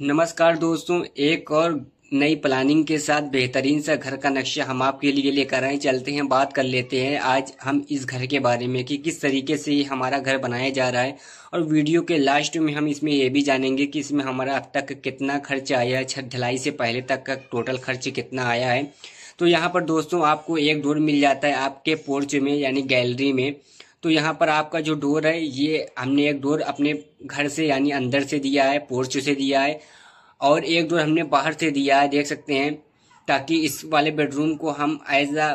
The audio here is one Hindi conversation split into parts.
नमस्कार दोस्तों, एक और नई प्लानिंग के साथ बेहतरीन सा घर का नक्शा हम आपके लिए लेकर आए चलते हैं, बात कर लेते हैं आज हम इस घर के बारे में कि किस तरीके से ये हमारा घर बनाया जा रहा है। और वीडियो के लास्ट में हम इसमें ये भी जानेंगे कि इसमें हमारा अब तक कितना खर्च आया है छत ढलाई से पहले तक का टोटल खर्च कितना आया है। तो यहाँ पर दोस्तों, आपको एक डोर मिल जाता है आपके पोर्च में, यानी गैलरी में। तो यहाँ पर आपका जो डोर है, ये हमने एक डोर अपने घर से यानी अंदर से दिया है, पोर्च से दिया है और एक डोर हमने बाहर से दिया है, देख सकते हैं। ताकि इस वाले बेडरूम को हम एज अ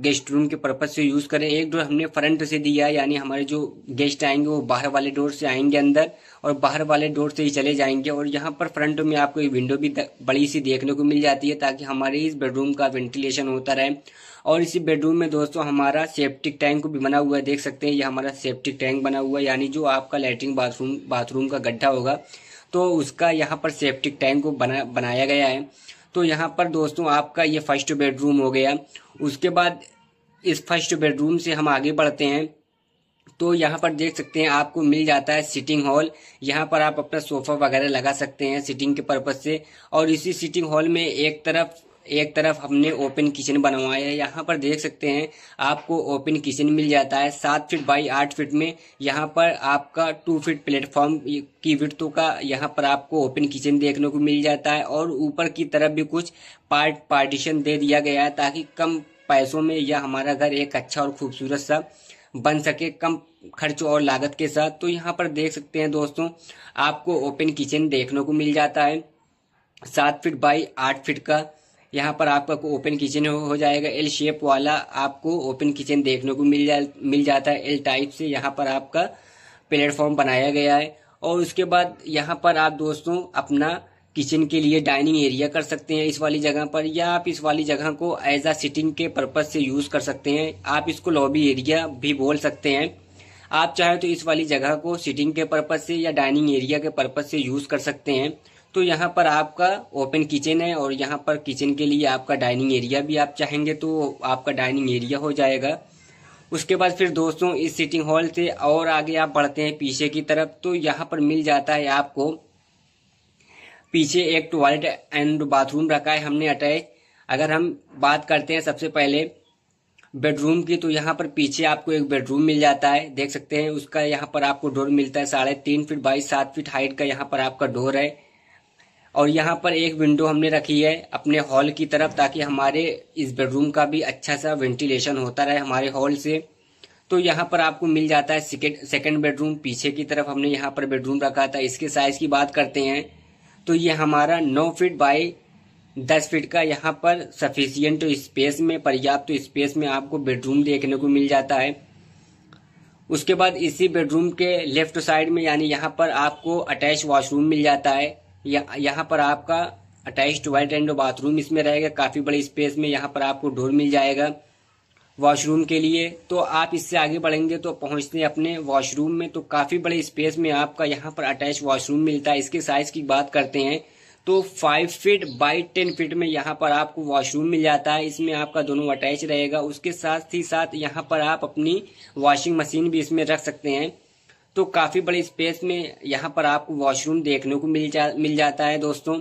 गेस्ट रूम के पर्पज से यूज़ करें। एक डोर हमने फ्रंट से दिया है यानी हमारे जो गेस्ट आएँगे वो बाहर वाले डोर से आएँगे अंदर और बाहर वाले डोर से ही चले जाएँगे और यहाँ पर फ्रंट में आपको एक विंडो भी बड़ी सी देखने को मिल जाती है ताकि हमारे इस बेडरूम का वेंटिलेशन होता रहे। और इसी बेडरूम में दोस्तों हमारा सेप्टिक टैंक भी बना हुआ है, देख सकते हैं, ये हमारा सेप्टिक टैंक बना हुआ है, यानी जो आपका लेटरिन बाथरूम बाथरूम का गड्ढा होगा तो उसका यहाँ पर सेप्टिक टैंक को बना, बनाया गया है। तो यहाँ पर दोस्तों आपका ये फ़र्स्ट बेडरूम हो गया। उसके बाद इस फ़र्स्ट बेडरूम से हम आगे बढ़ते हैं। तो यहाँ पर देख सकते हैं, आपको मिल जाता है सिटिंग हॉल यहाँ पर आप अपना सोफा वगैरह लगा सकते हैं सिटिंग के पर्पज से। और इसी सिटिंग हॉल में एक तरफ़ एक तरफ़ हमने ओपन किचन बनवाया है। यहाँ पर देख सकते हैं, आपको ओपन किचन मिल जाता है। सात फीट बाई आठ फीट में यहाँ पर आपका टू फीट प्लेटफॉर्म की विर्तों का यहाँ पर आपको ओपन किचन देखने को मिल जाता है। और ऊपर की तरफ़ भी कुछ पार्ट पार्टीशन दे दिया गया है ताकि कम पैसों में यह हमारा घर एक अच्छा और खूबसूरत सा बन सके, कम खर्च और लागत के साथ। तो यहाँ पर देख सकते हैं दोस्तों, आपको ओपन किचन देखने को मिल जाता है। सात फीट बाई आठ फीट का यहाँ पर आपका ओपन किचन हो जाएगा। एल शेप वाला आपको ओपन किचन देखने को मिल जा मिल जाता है एल टाइप से। यहाँ पर आपका प्लेटफॉर्म बनाया गया है। और उसके बाद यहाँ पर आप दोस्तों अपना किचन के लिए डाइनिंग एरिया कर सकते हैं इस वाली जगह पर, या आप इस वाली जगह को एज आ सिटिंग के पर्पज से यूज़ कर सकते हैं। आप इसको लॉबी एरिया भी बोल सकते हैं। आप चाहे तो इस वाली जगह को सिटिंग के पर्पज से या डाइनिंग एरिया के पर्पज से यूज़ कर सकते हैं। तो यहाँ पर आपका ओपन किचन है और यहाँ पर किचन के लिए आपका डाइनिंग एरिया भी आप चाहेंगे तो आपका डाइनिंग एरिया हो जाएगा। उसके बाद फिर दोस्तों, इस सिटिंग हॉल से और आगे आप बढ़ते हैं पीछे की तरफ़। तो यहाँ पर मिल जाता है आपको पीछे एक टॉयलेट एंड बाथरूम रखा है हमने अटैच अगर हम बात करते हैं सबसे पहले बेडरूम की तो यहाँ पर पीछे आपको एक बेडरूम मिल जाता है। देख सकते हैं, उसका यहाँ पर आपको डोर मिलता है साढ़े तीन फीट बाई सात फीट हाइट का यहाँ पर आपका डोर है। और यहाँ पर एक विंडो हमने रखी है अपने हॉल की तरफ़ ताकि हमारे इस बेडरूम का भी अच्छा सा वेंटिलेशन होता रहे हमारे हॉल से। तो यहाँ पर आपको मिल जाता है सेकेंड बेडरूम पीछे की तरफ़ हमने यहाँ पर बेडरूम रखा था। इसके साइज़ की बात करते हैं। तो ये हमारा नौ फीट बाई दस फीट का यहाँ पर सफिशियंट स्पेस में, पर्याप्त तो स्पेस में आपको बेडरूम देखने को मिल जाता है। उसके बाद इसी बेडरूम के लेफ़्ट साइड में, यानी यहाँ पर आपको अटैच वॉशरूम मिल जाता है। यहाँ पर आपका अटैच टॉयलेट एंड बाथरूम इसमें रहेगा, काफ़ी बड़े स्पेस में यहाँ पर आपको डोर मिल जाएगा वॉशरूम के लिए। तो आप इससे आगे बढ़ेंगे तो पहुँचते अपने वॉशरूम में तो काफ़ी बड़े स्पेस में आपका यहाँ पर अटैच वॉशरूम मिलता है। इसके साइज़ की बात करते हैं तो five feet by ten feet में यहाँ पर आपको वॉशरूम मिल जाता है। इसमें आपका दोनों अटैच रहेगा। उसके साथ ही साथ यहाँ पर आप अपनी वॉशिंग मशीन भी इसमें रख सकते हैं। तो काफ़ी बड़े स्पेस में यहाँ पर आपको वॉशरूम देखने को मिल जा, मिल जाता है दोस्तों।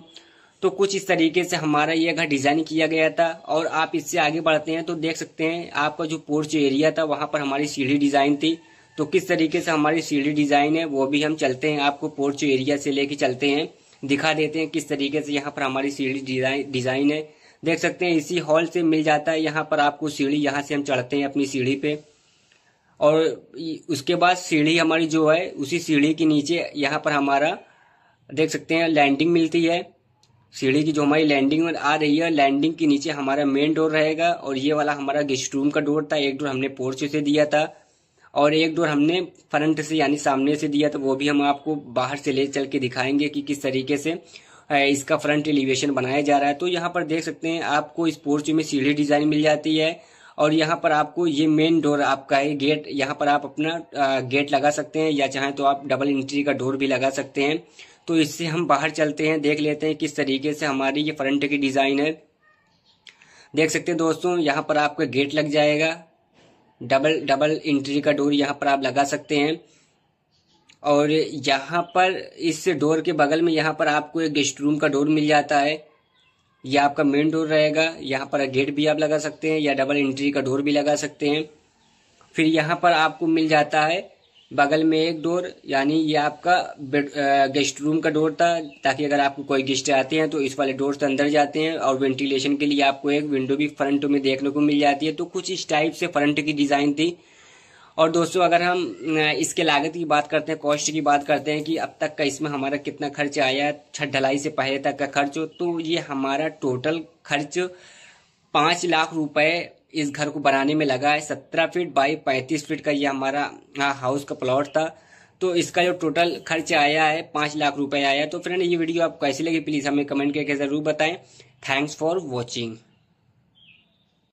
तो कुछ इस तरीके से हमारा ये घर डिज़ाइन किया गया था और आप इससे आगे बढ़ते हैं तो देख सकते हैं आपका जो पोर्च एरिया था वहाँ पर हमारी सीढ़ी डिज़ाइन थी। तो किस तरीके से हमारी सीढ़ी डिज़ाइन है वो भी हम चलते हैं, आपको पोर्च एरिया से लेके चलते हैं। दिखा देते हैं किस तरीके से यहाँ पर हमारी सीढ़ी डिज़ाइन डिज़ाइन है। देख सकते हैं इसी हॉल से मिल जाता है, यहाँ पर आपको सीढ़ी, यहाँ से हम चढ़ते हैं अपनी सीढ़ी पे। और उसके बाद सीढ़ी हमारी जो है, उसी सीढ़ी के नीचे यहाँ पर हमारा, देख सकते हैं लैंडिंग मिलती है। सीढ़ी की जो हमारी लैंडिंग में आ रही है लैंडिंग के नीचे हमारा मेन डोर रहेगा और ये वाला हमारा गेस्ट रूम का डोर था। एक डोर हमने पोर्च से दिया था और एक डोर हमने फ्रंट से, यानी सामने से दिया था। वो भी हम आपको बाहर से ले चल के दिखाएँगे कि किस तरीके से इसका फ्रंट एलिवेशन बनाया जा रहा है। तो यहाँ पर देख सकते हैं, आपको इस पोर्च में सीढ़ी डिज़ाइन मिल जाती है। और यहाँ पर आपको ये मेन डोर आपका है गेट यहाँ पर आप अपना गेट लगा सकते हैं या चाहे तो आप डबल इंट्री का डोर भी लगा सकते हैं। तो इससे हम बाहर चलते हैं, देख लेते हैं किस तरीके से हमारी ये फ्रंट की डिज़ाइन है। देख सकते हैं दोस्तों, यहाँ पर आपका गेट लग जाएगा। डबल डबल इंट्री का डोर यहाँ पर आप लगा सकते हैं। और यहाँ पर इस डोर के बगल में यहाँ पर आपको एक गेस्ट रूम का डोर मिल जाता है। यह आपका मेन डोर रहेगा। यहाँ पर गेट भी आप लगा सकते हैं या डबल एंट्री का डोर भी लगा सकते हैं। फिर यहाँ पर आपको मिल जाता है बगल में एक डोर यानी ये आपका गेस्ट रूम का डोर था। ताकि अगर आपको कोई गेस्ट आते हैं तो इस वाले डोर से अंदर जाते हैं और वेंटिलेशन के लिए आपको एक विंडो भी फ्रंट में देखने को मिल जाती है। तो कुछ इस टाइप से फ्रंट की डिज़ाइन थी। और दोस्तों, अगर हम इसके लागत की बात करते हैं, कॉस्ट की बात करते हैं कि अब तक का इसमें हमारा कितना खर्च आया छठ ढलाई से पहले तक का खर्च हो तो ये हमारा टोटल खर्च पाँच लाख रुपए इस घर को बनाने में लगा है। सत्रह फीट बाई पैंतीस फीट का ये हमारा हाउस का प्लॉट था। तो इसका जो टोटल खर्च आया है, पाँच लाख रुपए आया तो फ्रेंड ये वीडियो आपको कैसी लगी प्लीज़ हमें कमेंट करके ज़रूर बताएँ। Thanks for watching